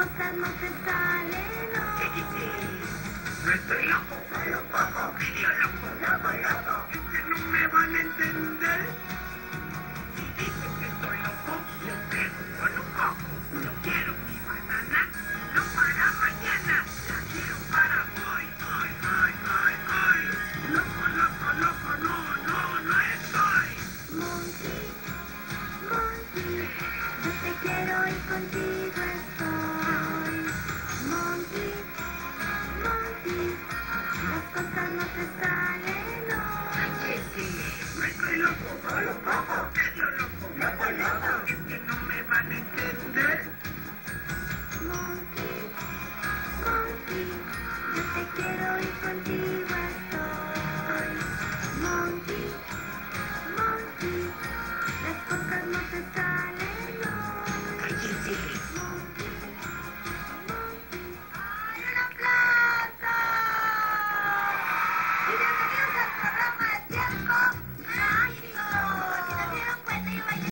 poterlo tentare, no. Sì, sì, sì. Monkey, monkey, yo te quiero